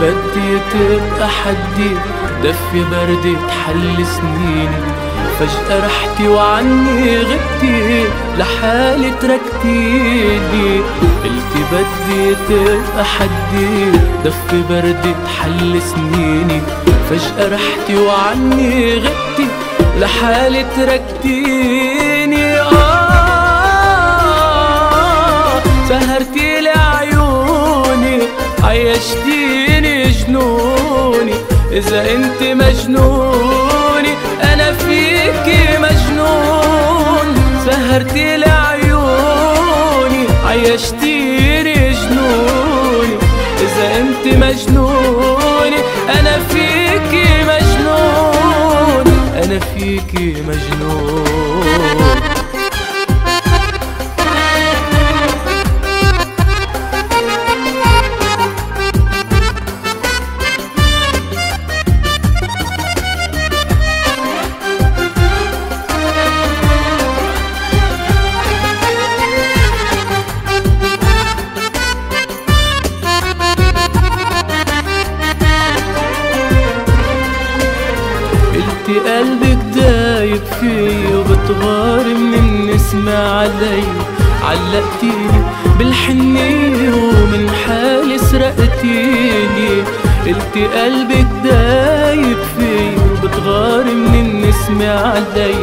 بدي تبقى حدي دفي بردي تحل سنيني. فجأة رحتي وعني غبتي لحالي تركتيني قلتي بدي تبقى حدي دفي بردي تحل سنيني. فجأة رحتي وعني غبتي لحالي تركتيني عيشتيني جنوني إذا أنت مجنوني أنا فيكي مجنون. سهرتي لي عيوني عيشتيني جنوني. إذا أنت مجنوني أنا فيكي مجنون. أنا فيكي مجنون. قلبك دايب فيي وبتغار من النسمة علي. علقتيني بالحنية ومن حالي سرقتيني. قلتي قلبك دايب فيي وبتغار من النسمة علي.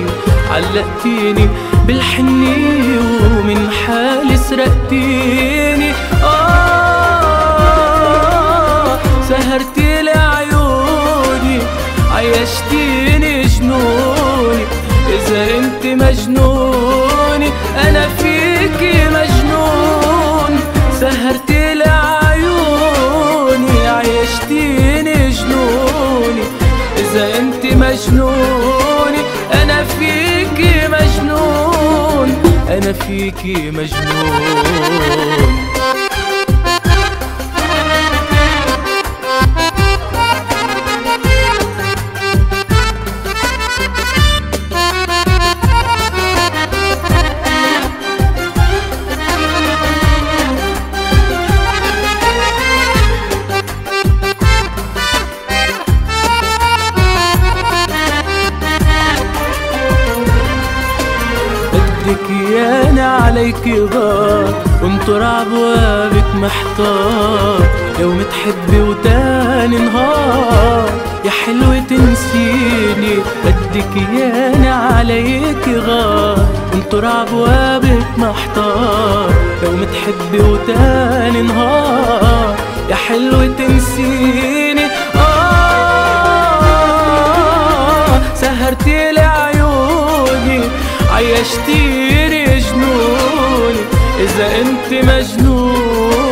علقتيني بالحنية ومن حالي سرقتيني. آه سهرتي لي عيوني مجنوني أنا فيكي مجنون. أنا فيكي مجنون. عليك غار وانطر عبوابك محتار. يوم تحبي وتاني نهار يا حلوة تنسيني بدك يانا عليك غار وانطر عبوابك محتار يوم تحبي وتاني نهار. يا حلوة تنسيني آه سهرتي لي عيوني عيشتيني إذا أنت مجنون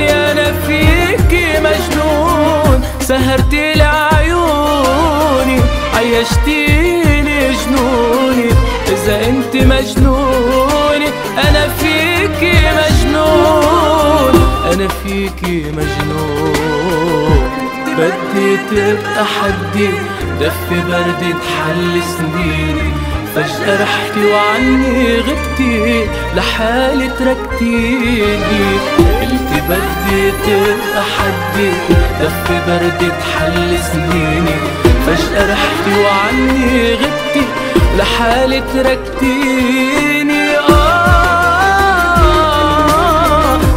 أنا فيكي مجنون. سهرتي لي عيوني عيشتيني جنوني إذا أنت مجنون أنا فيكي مجنون. أنا فيكي مجنون. بدي تبقى حدي دفي بردي تحل سنيني. فجأة رحتي وعني غبتي لحالي تركتيني. قلتي بدي تبقى حدي دفي بردي تحل سنيني. فجأة رحتي وعني غبتي لحالي تركتيني. آه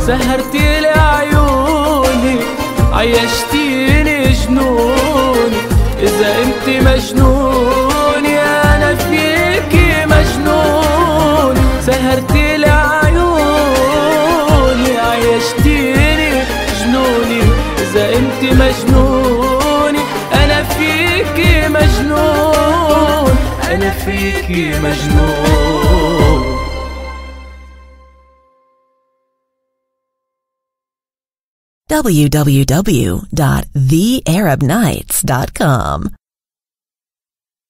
سهرتي لي عيوني عيشتيني جنوني. إذا أنت مجنوني أنا فيكي مجنون www.thearabnights.com